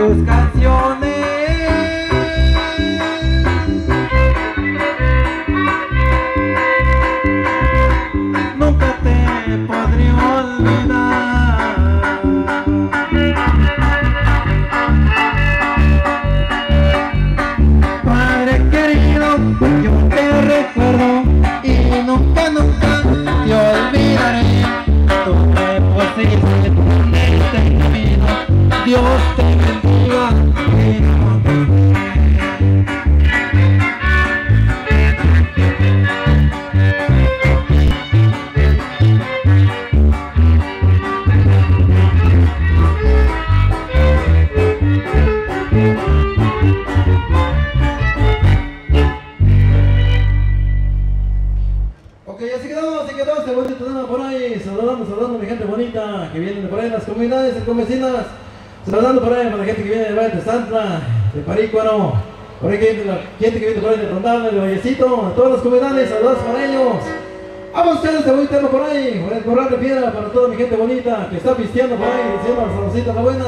tus canciones. Ícuaro. Por ahí gente que viene por ahí de Rondón, del Vallecito, a todos los comunidades, saludos para ellos. Vamos ustedes de Buitero por ahí, por el corral de piedra para toda mi gente bonita que está pisteando por ahí, diciendo al saludcito la buena.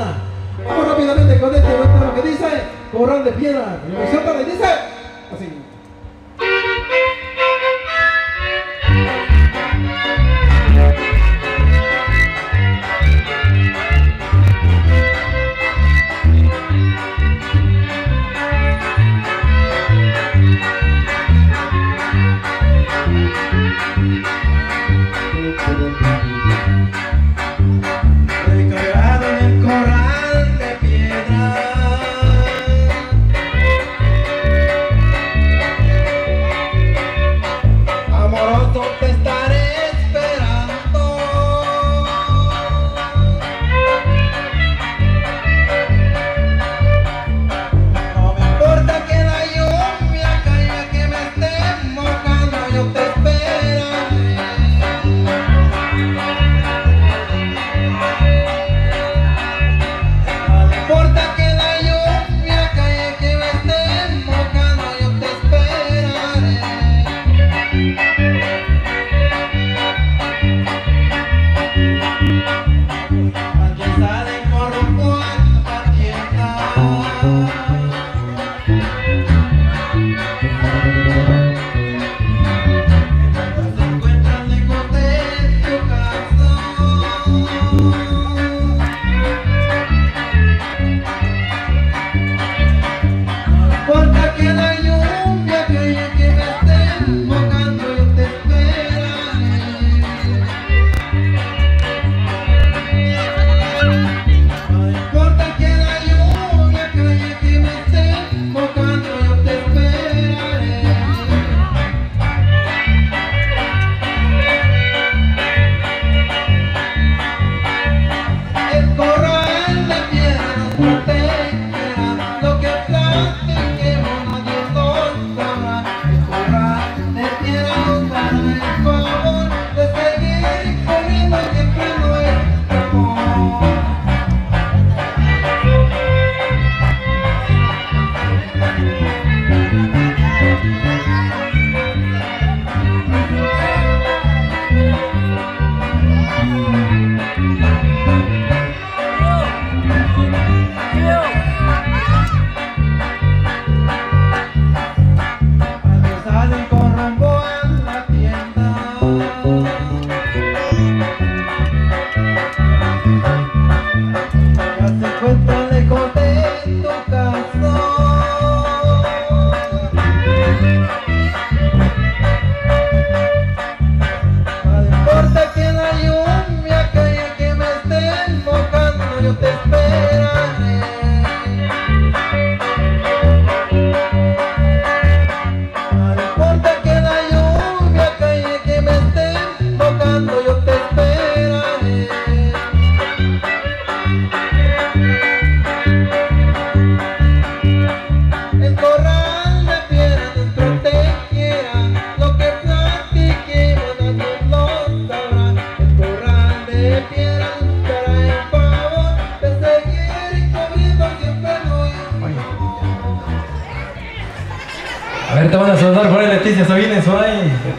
Vamos rápidamente con este buen que dice, corral de piedra, le dice, así.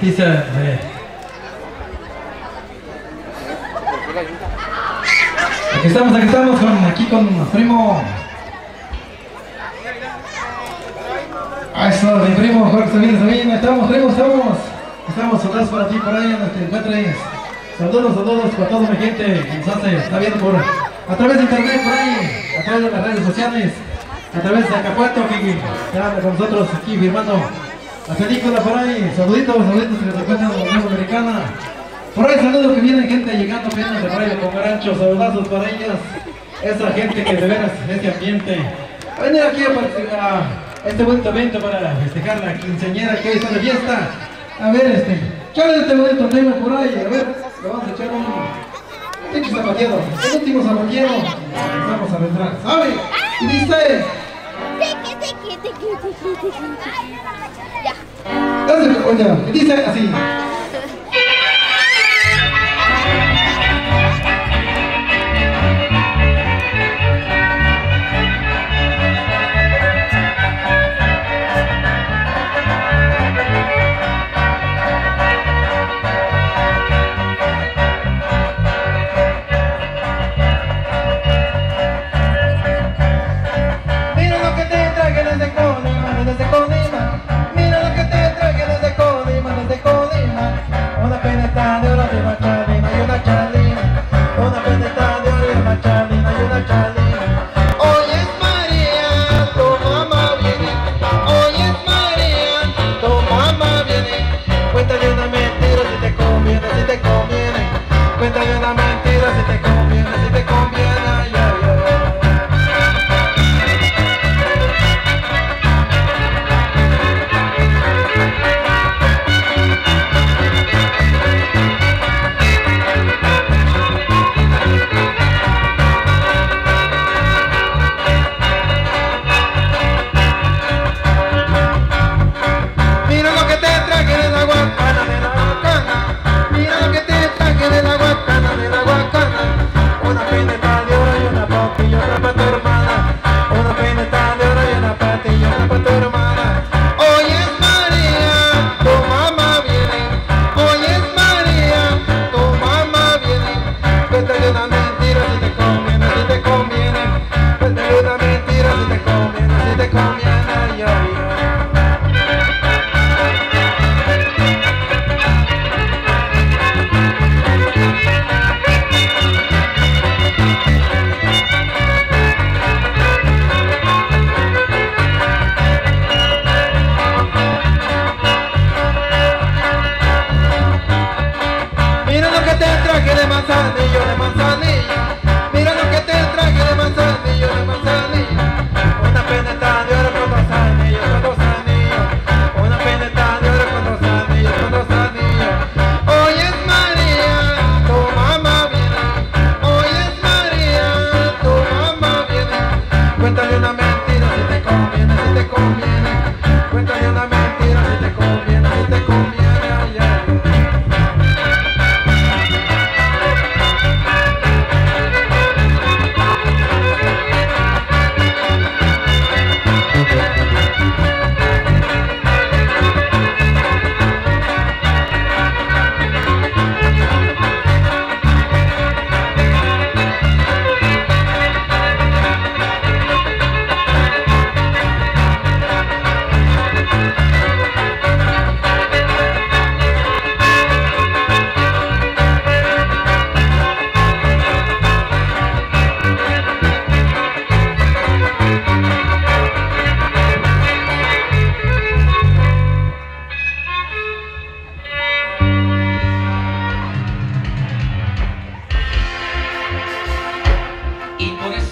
Ahí. Aquí estamos, aquí estamos, con, aquí con primo. Ah, eso, mi primo Jorge Sabines, Sabines. Estamos, primo, estamos. Estamos soldados para ti, por ahí, donde te encuentres. Saludos, saludos para toda mi gente que nos hace, está viendo por, a través de internet, por ahí, a través de las redes sociales, a través de Acapuato, que que anda con nosotros aquí firmando la película por ahí. Saluditos, saluditos que nos encuentran en la Unión Americana. Por ahí saludos que viene gente llegando apenas de por ahí Pomerancho, saludazos para ellas. Esa gente que de veras, este ambiente. A venir aquí a a este bonito evento para festejar la quinceañera que hoy está de fiesta. A ver, este, echale este bonito tema por ahí, a ver, le vamos a echar un pinche zapatero, el último zapatero, vamos a entrar, ¿sabe? Y dice, Dale, oye, y dice así.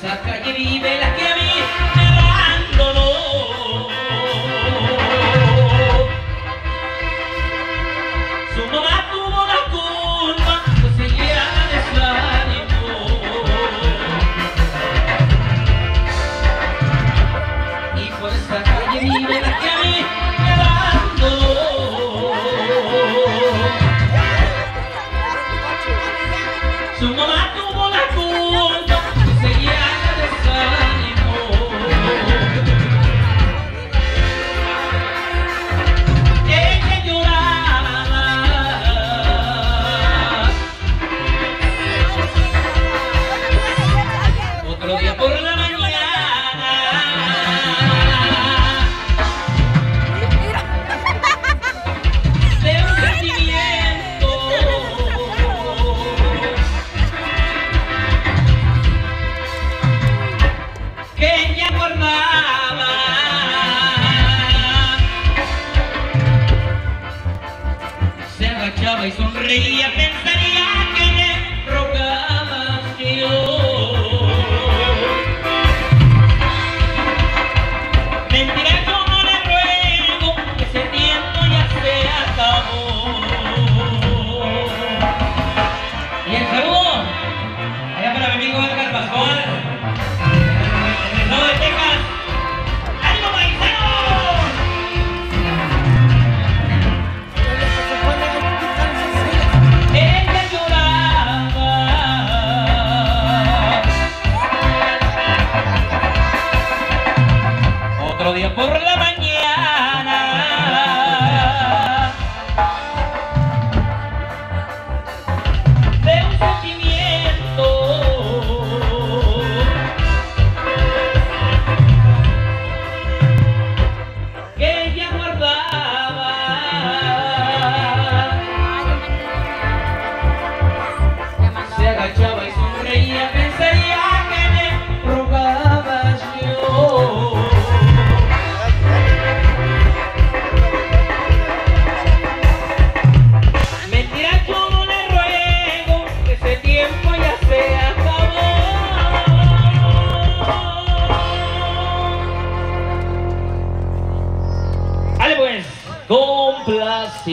Saca que vive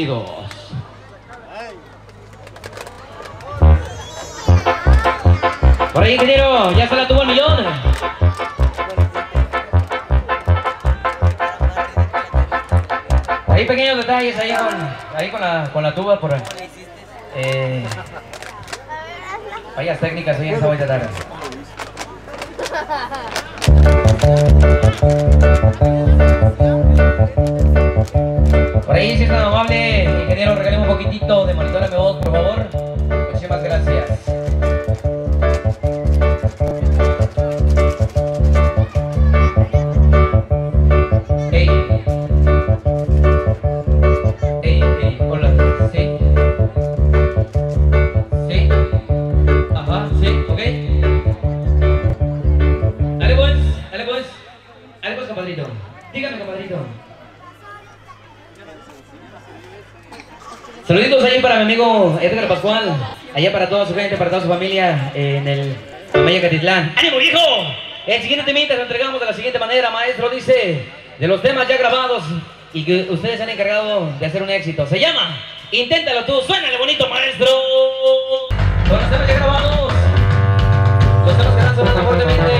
complacidos. Por ahí, ingeniero, ya se la tuvo el millón. Hay pequeños detalles ahí con, ahí con, la, con la tuba por eh, fallas técnicas ahí en esa voy a tratar. Por ahí, si es tan amable, ingeniero, regáleme un poquitito de monitor a mi por favor. Muchísimas gracias. Edgar Pascual, allá para toda su gente, para toda su familia en el Amaya Catitlán. ¡Ánimo, viejo! El siguiente temita lo entregamos de la siguiente manera, maestro, dice, de los temas ya grabados y que ustedes se han encargado de hacer un éxito. Se llama Inténtalo tú, suénale bonito, maestro. Con los temas ya grabados, los temas que están sonando fuertemente